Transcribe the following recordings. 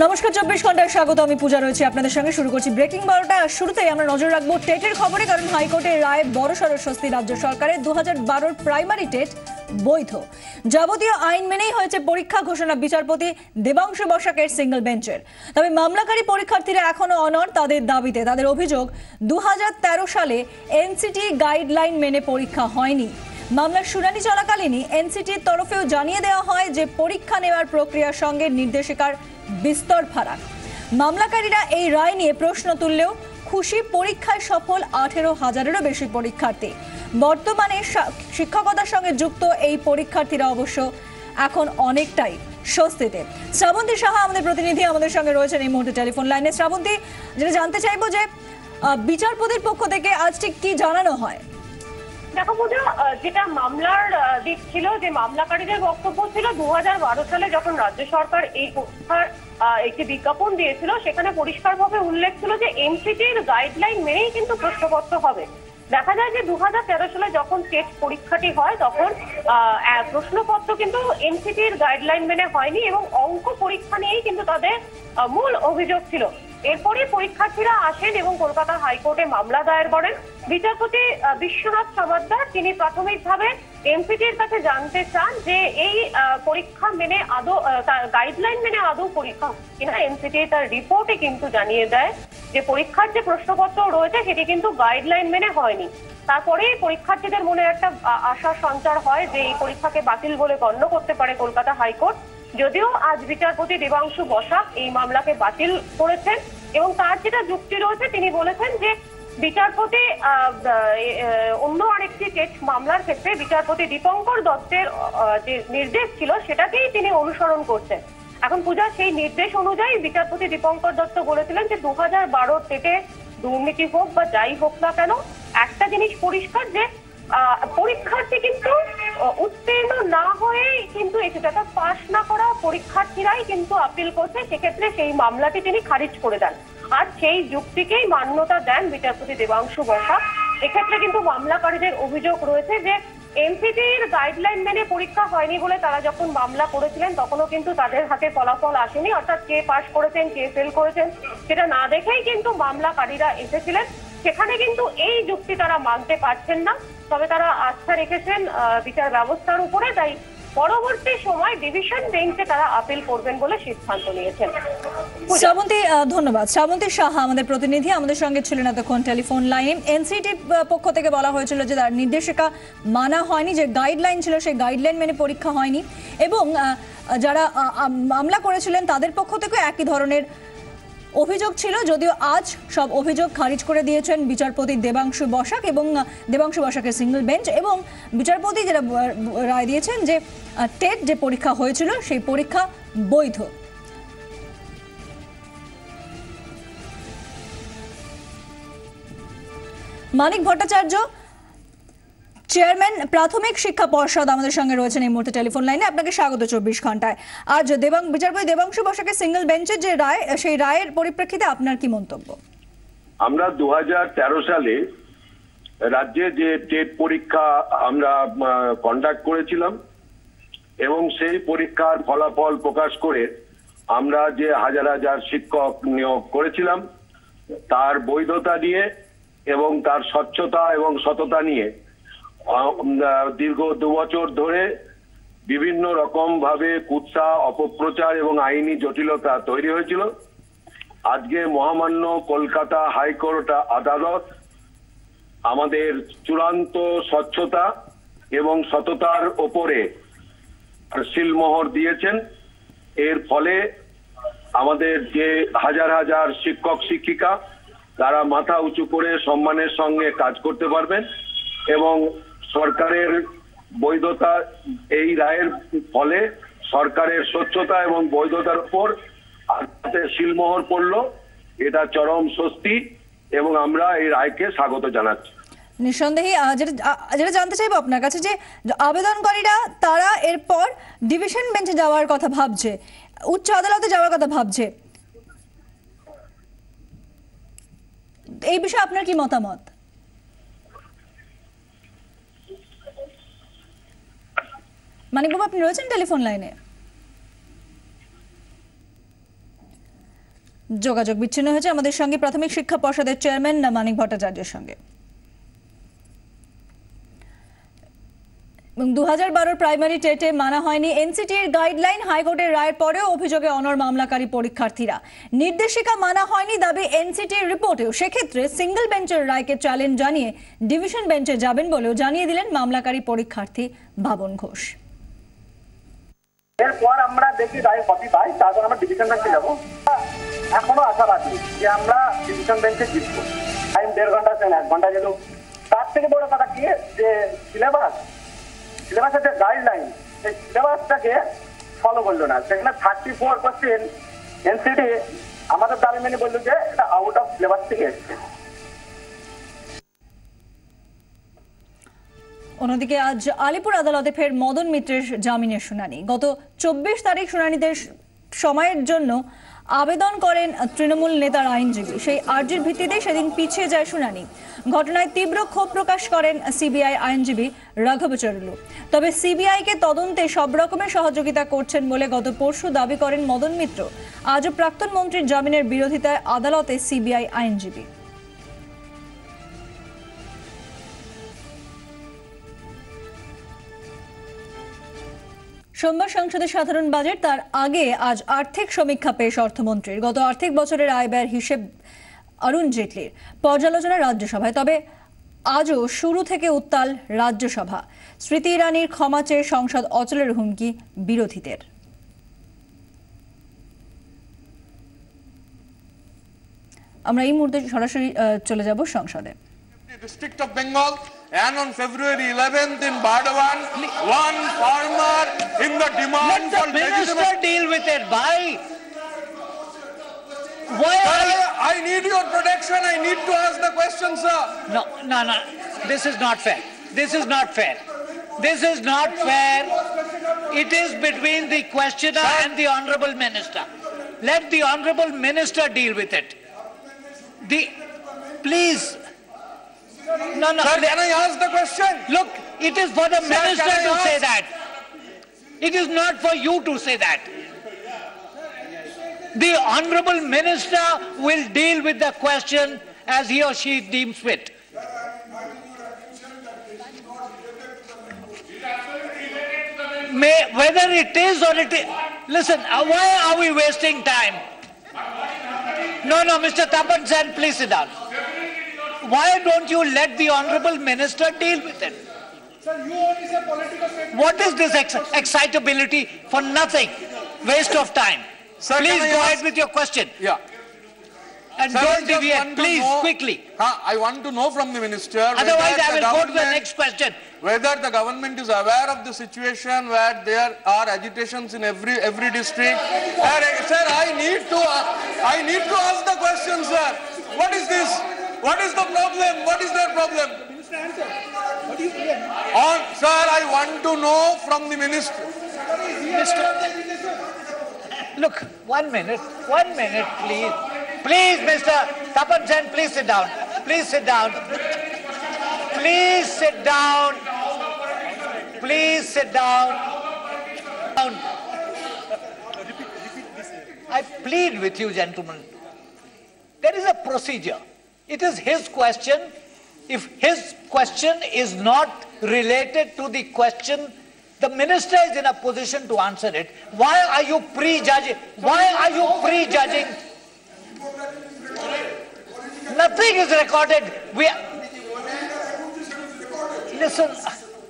নমস্কার, চব্বিশ ঘন্টায় স্বাগত। আমি পূজা রয়েছে আপনাদের সঙ্গে। শুরু করছি ব্রেকিং বারোটা। শুরুতেই আমরা নজর রাখব টেটের খবরে, কারণ হাইকোর্টের রায় বড় সড় স্বস্তি রাজ্য সরকারের দু হাজার প্রাইমারি টেট বৈধ। যাবতীয় আইন মেনেই হয়েছে পরীক্ষা, ঘোষণা বিচারপতি দেবাংশু বসাকের সিঙ্গেল বেঞ্চের তবে মামলাকারী পরীক্ষার্থীরা এখনও অনর তাদের দাবিতে। তাদের অভিযোগ দু হাজার তেরো সালে এনসিটি গাইডলাইন মেনে পরীক্ষা হয়নি। মামলার শুনানি চলাকালীনই এনসিটির তরফেও জানিয়ে দেওয়া হয় যে পরীক্ষা নেওয়ার প্রক্রিয়ার সঙ্গে নির্দেশিকার বিস্তর ফারাক। মামলাকারীরা এই রায় নিয়ে প্রশ্ন তুললেও খুশি পরীক্ষায় সফল আঠেরো হাজারেরও বেশি পরীক্ষার্থী। বর্তমানে শিক্ষকতার সঙ্গে যুক্ত এই পরীক্ষার্থীরা অবশ্য এখন অনেকটাই স্বস্তিতে। শ্রাবন্তী সাহা আমাদের প্রতিনিধি, আমাদের সঙ্গে রয়েছেন এই মুহূর্তে টেলিফোন লাইনে। শ্রাবন্তী, যেটা জানতে চাইব যে বিচারপতির পক্ষ থেকে আজ ঠিক কি জানানো হয়? দেখো যেটা মামলার দিক ছিল, যে মামলাকারীদের বক্তব্য ছিল, দুহাজার বারো সালে যখন রাজ্য সরকার এই পরীক্ষার একটি বিজ্ঞাপন দিয়েছিল, সেখানে পরিষ্কারভাবে উল্লেখ ছিল যে এনসিটির গাইডলাইন মেনেই কিন্তু প্রশ্নপত্র হবে। দেখা যায় যে দু হাজার তেরো সালে যখন টেট পরীক্ষাটি হয়, তখন প্রশ্নপত্র কিন্তু এনসিটির গাইডলাইন মেনে হয়নি এবং অঙ্ক পরীক্ষা নিয়েই কিন্তু তাদের মূল অভিযোগ ছিল। এরপরে পরীক্ষার্থীরা আসেন এবং কলকাতা হাইকোর্টে মামলা দায়ের করেন। বিচারপতি বিশ্বনাথ সমাদ্দার, তিনি প্রাথমিকভাবে এনসিটির কাছে জানতে চান যে এই পরীক্ষা মেনে আদৌ গাইডলাইন মেনে আদৌ পরীক্ষা কিনা। এনসিটি তার রিপোর্টে কিন্তু জানিয়ে দেয় যে পরীক্ষার যে প্রশ্নপত্র রয়েছে সেটি কিন্তু গাইডলাইন মেনে হয়নি। তারপরে পরীক্ষার্থীদের মনে একটা, আ- আশার সঞ্চার হয় যে এই পরীক্ষাকে বাতিল বলে গণ্য করতে পারে কলকাতা হাইকোর্ট। যদিও আজ বিচারপতি দেবাংশু বসাক এই মামলাকে বাতিল করেছেন এবং তার যেটা যুক্তি রয়েছে, তিনি বলেছেন যে বিচারপতি অন্য আরেকটি টেট মামলার ক্ষেত্রে বিচারপতি দীপঙ্কর দত্তের যে নির্দেশ ছিল সেটাকেই তিনি অনুসরণ করছেন। এখন পূজা, সেই নির্দেশ অনুযায়ী বিচারপতি দীপঙ্কর দত্ত বলেছিলেন যে দু হাজার বারো টেটে দুর্নীতি হোক বা যাই হোক না কেন, একটা জিনিস পরিষ্কার যে পরীক্ষার্থী কিন্তু উত্তীর্ণ না হয়েই কিন্তু অর্থাৎ পাশ না করা পরীক্ষার্থীরাই কিন্তু আপিল করছে। সেক্ষেত্রে সেই মামলাটি তিনি খারিজ করে দেন। আর সেই যুক্তিকেই মান্যতা দেন বিচারপতি দেবাংশু বসাক এক্ষেত্রে কিন্তু মামলাকারীদের অভিযোগ রয়েছে যে এনসিটির গাইডলাইন মেনে পরীক্ষা হয়নি বলে তারা যখন মামলা করেছিলেন, তখনও কিন্তু তাদের হাতে ফলাফল আসেনি। অর্থাৎ কে পাশ করেছেন, কে ফেল করেছেন, সেটা না দেখেই কিন্তু মামলাকারীরা এসেছিলেন। সেখানে কিন্তু এই যুক্তি তারা মানতে পারছেন না। তবে তারা আস্থা রেখেছেন বিচার ব্যবস্থার উপরে। তাই পরবর্তী সময় ডিভিশন বেঞ্চে তারা আপিল করবেন বলে সিদ্ধান্ত নিয়েছেন। শ্রাবন্তী ধন্যবাদ। শ্রাবন্তী সাহা আমাদের প্রতিনিধি। আমাদের সঙ্গে ছিলেন এতক্ষণ টেলিফোন লাইনে। এনসিটির পক্ষ থেকে বলা হয়েছিল যে তার নির্দেশিকা মানা হয়নি, যে গাইডলাইন ছিল, সেই গাইডলাইন মেনে পরীক্ষা হয়নি। এবং যারা মামলা করেছিলেন, তাদের পক্ষ থেকে একই ধরনের অভিযোগ ছিল, যদিও আজ সব অভিযোগ খারিজ করে দিয়েছেন বিচারপতি দেবাংশু বসাক এবং দেবাংশু বসাকের সিঙ্গেল বেঞ্চ এবং বিচারপতি যেটা রায় দিয়েছেন যে টেট যে পরীক্ষা হয়েছিল, সেই পরীক্ষা বৈধ। মানিক ভট্টাচার্য চেয়ারম্যান প্রাথমিক শিক্ষা পর্ষদ আমাদের সঙ্গে রয়েছেন এই মুহূর্তে টেলিফোন লাইনে। আপনাকে স্বাগত চব্বিশ ঘন্টায়। আজ দেবাং বিচারপতি দেবাংশু বসাকের সিঙ্গেল বেঞ্চের যে রায়, সেই রায়ের পরিপ্রেক্ষিতে আপনার কি মন্তব্য? আমরা দু হাজার তেরো সালে রাজ্যে যে টেট পরীক্ষা আমরা কন্ডাক্ট করেছিলাম এবং সেই পরীক্ষার ফলাফল প্রকাশ করে আমরা যে হাজার হাজার শিক্ষক নিয়োগ করেছিলাম, তার বৈধতা নিয়ে এবং তার স্বচ্ছতা এবং সততা নিয়ে দীর্ঘ দু বছর ধরে বিভিন্ন রকম ভাবে কুৎসা, অপপ্রচার এবং আইনি জটিলতা তৈরি হয়েছিল। আজকে মহামান্য কলকাতা হাইকোর্ট আদালত আমাদের চূড়ান্ত স্বচ্ছতা এবং সততার ওপরে সিলমোহর দিয়েছেন। এর ফলে আমাদের যে হাজার হাজার শিক্ষক, শিক্ষিকা, তারা মাথা উঁচু করে সম্মানের সঙ্গে কাজ করতে পারবেন এবং সরকারের বৈধতা এই রায়ের ফলে সরকারের স্বচ্ছতা এবং বৈধতার উপর শিলমোহর পড়ল। এটা চরম স্বস্তি এবং আমরা এই রায়কে স্বাগত জানাচ্ছি। নিঃসন্দেহে যেটা জানতে চাইব আপনার কাছে যে, আবেদনকারীরা তারা এরপর ডিভিশন বেঞ্চে যাওয়ার কথা ভাবছে, উচ্চ আদালতে যাওয়ার কথা ভাবছে। এই বিষয়ে আপনার কি মতামত? মানিকবাবু, আপনি রয়েছেন টেলিফোন লাইনে? যোগাযোগ বিচ্ছিন্ন হয়েছে আমাদের সঙ্গে প্রাথমিক শিক্ষা পর্ষদের চেয়ারম্যান মানিক ভট্টাচার্যের সঙ্গে? এবং দু হাজার প্রাইমারি টেটে মানা হয়নি এনসিটির গাইডলাইন, হাইকোর্টের রায়ের পরেও অভিযোগে অনর মামলাকারী পরীক্ষার্থীরা। নির্দেশিকা মানা হয়নি দাবি এনসিটির রিপোর্টেও। সেক্ষেত্রে সিঙ্গেল বেঞ্চের রায়কে চ্যালেঞ্জ জানিয়ে ডিভিশন বেঞ্চে যাবেন বলেও জানিয়ে দিলেন মামলাকারী পরীক্ষার্থী ভাবন ঘোষ। এরপর আমরা দেখি রায় কপি পাই, তারপর আমরা ডিভিশন বেঞ্চে যাব। এখনও আশাবাদী যে আমরা ডিভিশন ব্যাংকে জিতবো। টাইম দেড় ঘণ্টা সেন এক ঘণ্টা গেল। তার থেকে বড় কথা কি, যে সিলেবাস সিলেবাসের যে গাইডলাইন সেই সিলেবাসটাকে ফলো করল না। সেখানে থার্টি ফোর পার্সেন্ট এনসিডি আমাদের দাবি মেনে বলল যে এটা আউট অফ সিলেবাস থেকে এসছে। অন্যদিকে আজ আলিপুর আদালতে ফের মদন মিত্রের জামিনের শুনানি। গত চব্বিশ তারিখ শুনানিদের সময়ের জন্য আবেদন করেন তৃণমূল নেতার আইনজীবী। সেই আর্জির ভিত্তিতে সেদিন পিছিয়ে যায় শুনানি। ঘটনায় তীব্র ক্ষোভ প্রকাশ করেন সিবিআই আইনজীবী রাঘবচরলু তবে সিবিআইকে তদন্তে সব রকমের সহযোগিতা করছেন বলে গত পরশু দাবি করেন মদন মিত্র। আজও প্রাক্তন মন্ত্রীর জামিনের বিরোধিতায় আদালতে সিবিআই আইনজীবী। সোমবার সংসদে সাধারণ বাজেট, তার আগে আজ আর্থিক সমীক্ষা পেশ অর্থমন্ত্রীর। গত আর্থিক বছরের আয় ব্যয়ের হিসেব অরুণ জেটলির। পর্যালোচনা রাজ্যসভায়। তবে আজও শুরু থেকে উত্তাল রাজ্যসভা। স্মৃতি ইরানির ক্ষমা চেয়ে সংসদ অচলের হুমকি বিরোধীদের। আমরা এই মুহূর্তে সরাসরি চলে যাব সংসদে। District of Bengal and on February 11th in Bardavan, one farmer in the demand Let for the minister legitimate... deal with it. Why? Why are? Sir, I need your protection. I need to ask the question, sir. No, no, no. This is not fair. This is not fair. This is not fair. It is between the questioner and the honorable minister. Let the honorable minister deal with it. The, please. No, no. Sir, can I ask the question? Look, it is for the Sir, minister to say that. It is not for you to say that. The honorable minister will deal with the question as he or she deems fit. May, whether it is or it is, listen, uh, why are we wasting time? No, no, Mr. Tapan Sen, please sit down. Why don't you let the honorable minister deal with it? Sir, you only say political What is this ex- excitability for nothing? Waste of time. Sir, please go ask- ahead with your question Yeah. and Sir, don't deviate, please, know- quickly. Huh, I want to know from the minister Otherwise, whether I the will go to the government- next question. whether the government is aware of the situation where there are agitations in every every district. Sir, I- sir, I need to uh, I need to ask the question, sir. What is this? What is the problem? What is their problem? The minister answer. What do On, sir, I want to know from the minister. Look, one minute, one minute, please. Please, Mr. Tapan Sen, please sit down. Please sit down. Please sit down. Please sit down. Down. I plead with you, gentlemen. There is a procedure. It is his question. If his question is not related to the question, the minister is in a position to answer it. Why are you prejudging? Why are you prejudging? Nothing is recorded. We are... listen.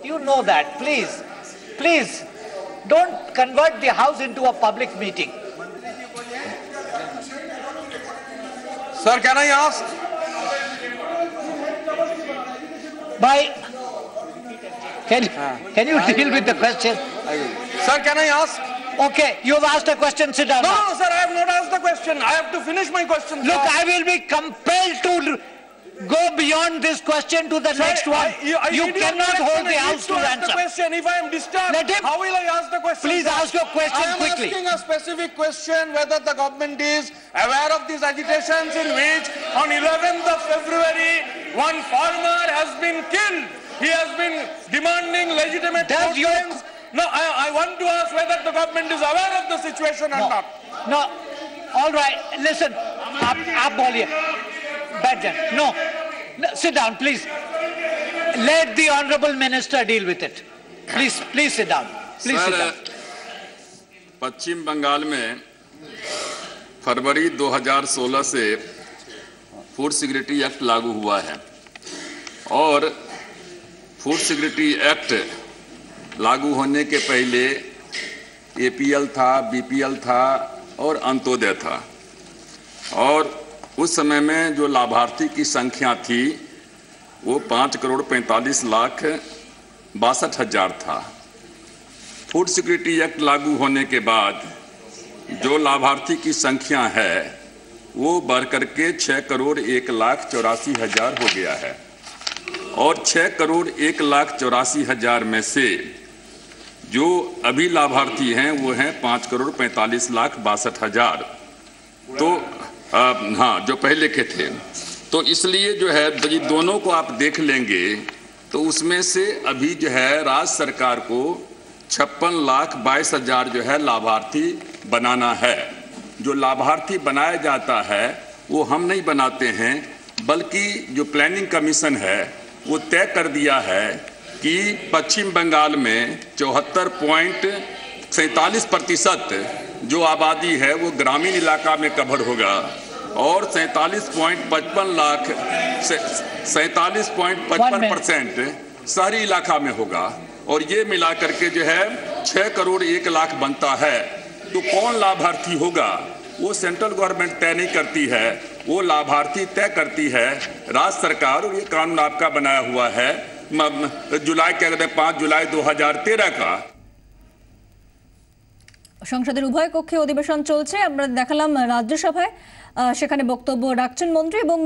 You know that. Please, please, don't convert the house into a public meeting. Sir, can I ask? By can can you deal with the question? Sir, can I ask? Okay, you've asked a question. Sit down. No, now. sir, I have not asked the question. I have to finish my question. Look, sir. I will be compelled to go beyond this question to the Sir, next one. I- you, I you need your cannot question. hold the I need house to ask the answer. question. If I am disturbed, Let him- how will I ask the question? Please sir? ask your question I am quickly. asking a specific question whether the government is aware of these agitations in which on 11th of February one farmer has been killed. He has been demanding legitimate Does your- questions. No, I, I want to ask whether the government is aware of the situation or No, not. no. All right. Listen, आप आप बोलिए badger. No. no. Sit down, please. Let the Honourable Minister deal with it. Please, please sit down. Please Sir, sit down. पश्चिम बंगाल में फरवरी 2016 से food security act लागू हुआ है और food security act लागू होने के पहले एपीएल था बीपीएल था और अंत्योदय था और उस समय में जो लाभार्थी की संख्या थी, वो पाँच करोड़ पैंतालीस लाख बासठ हज़ार था। फ़ूड सिक्योरिटी एक्ट लागू होने के बाद जो लाभार्थी की संख्या है, वो बढ़ करके छः करोड़ एक लाख चौरासी हज़ार हो गया है। और छः करोड़ एक लाख चौरासी हज़ार में से जो अभी लाभार्थी हैं, वो हैं पाँच करोड़ पैंतालीस लाख बासठ हज़ार। तो हाँ जो पहले के थे। तो इसलिए जो है यदि दोनों को आप देख लेंगे तो उसमें से अभी जो है राज्य सरकार को छप्पन लाख बाईस हज़ार जो है, लाभार्थी बनाना है। जो लाभार्थी बनाया जाता है, वो हम नहीं बनाते हैं, बल्कि जो प्लानिंग कमीशन है, वो तय कर दिया है कि पश्चिम बंगाल में चौहत्तर पॉइंट सैंतालीस प्रतिशत जो आबादी है वो ग्रामीण इलाका में कवर होगा। और सैंतालीस पॉइंट पचपन लाख सैंतालीस पॉइंट पचपन परसेंट शहरी इलाका में होगा। और ये मिला करके जो है, छह करोड़ एक लाख बनता है। तो कौन लाभार्थी होगा? वो सेंट्रल गवर्नमेंट तय नहीं करती है। वो लाभार्थी तय करती है। राज्य सरकार और ये कानून आपका बनाया हुआ है। जुलाई कहते हैं पाँच जुलाई 2013 का সংসদের উভয় কক্ষে অধিবেশন চলছে। আমরা দেখালাম রাজ্যসভায় সেখানে বক্তব্য রাখছেন মন্ত্রী এবং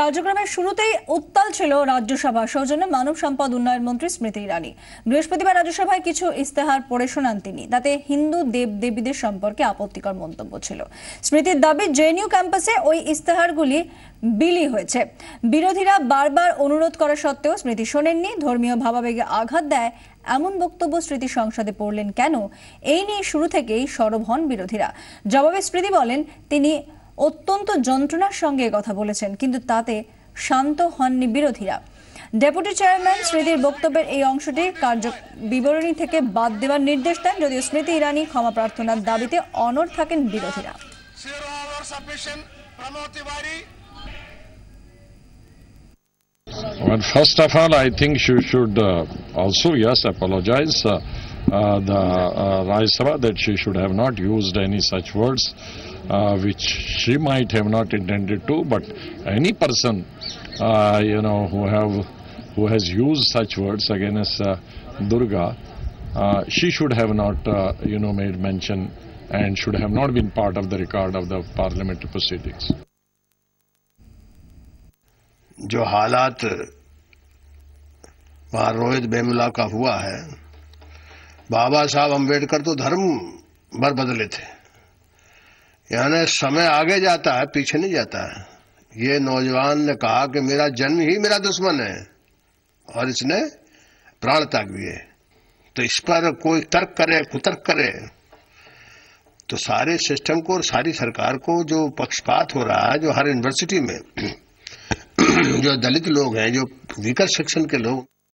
কার্যক্রমের শুরুতেই উত্তাল ছিল রাজ্যসভা। সৌজন্যে মানব সম্পদ উন্নয়ন মন্ত্রী স্মৃতি ইরানি। বৃহস্পতিবার রাজ্যসভায় কিছু ইস্তেহার পড়ে শোনান তিনি। তাতে হিন্দু দেব দেবীদের সম্পর্কে আপত্তিকর মন্তব্য ছিল। স্মৃতির দাবি, জেএনইউ ক্যাম্পাসে ওই ইস্তেহারগুলি বিলি হয়েছে। বিরোধীরা বারবার অনুরোধ করা সত্ত্বেও স্মৃতি শোনেননি। ধর্মীয় ভাবাবেগে আঘাত দেয় এমন বক্তব্য স্মৃতি সংসদে পড়লেন কেন? এই নিয়ে শুরু থেকেই সরব হন বিরোধীরা। জবাবে স্মৃতি বলেন, তিনি অত্যন্ত যন্ত্রণার সঙ্গে কথা বলেছেন, কিন্তু তাতে শান্ত হননি বিরোধীরা। ডেপুটি চেয়ারম্যান স্মৃতির বক্তব্যের এই অংশটি কার্য বিবরণী থেকে বাদ দেওয়ার নির্দেশ দেন, যদিও স্মৃতি ইরানি ক্ষমা প্রার্থনার দাবিতে অনড় থাকেন বিরোধীরা। Well, first of all, I think she should uh, also, yes, apologize uh, uh, the uh, Sabha that she should have not used any such words uh, which she might have not intended to, but any person, uh, you know, who have who has used such words against uh, Durga, uh, she should have not, uh, you know, made mention and should have not been part of the record of the parliamentary proceedings. जो हालात वहाँ रोहित बेमुला का हुआ है, बाबा साहब अंबेडकर तो धर्म भर बदले थे। यानी समय आगे जाता है, पीछे नहीं जाता है। ये नौजवान ने कहा कि मेरा जन्म ही मेरा दुश्मन है और इसने प्राण त्याग दिए। तो इस पर कोई तर्क करे, कुतर्क करे तो सारे सिस्टम को और सारी सरकार को जो पक्षपात हो रहा है, जो हर यूनिवर्सिटी में जो दलित लोग हैं जो वीकर सेक्शन के लोग